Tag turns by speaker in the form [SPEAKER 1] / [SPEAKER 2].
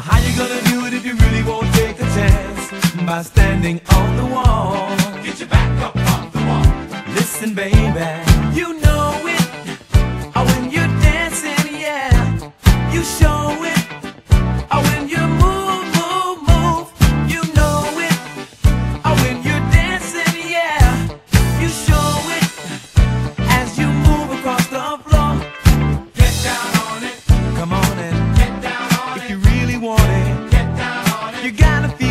[SPEAKER 1] How you gonna do it if you really won't take a chance? By standing on the wall.
[SPEAKER 2] Get your back up off the wall.
[SPEAKER 1] Listen, baby, you know it. Oh, when you're dancing, yeah, you show it. kind of feeling.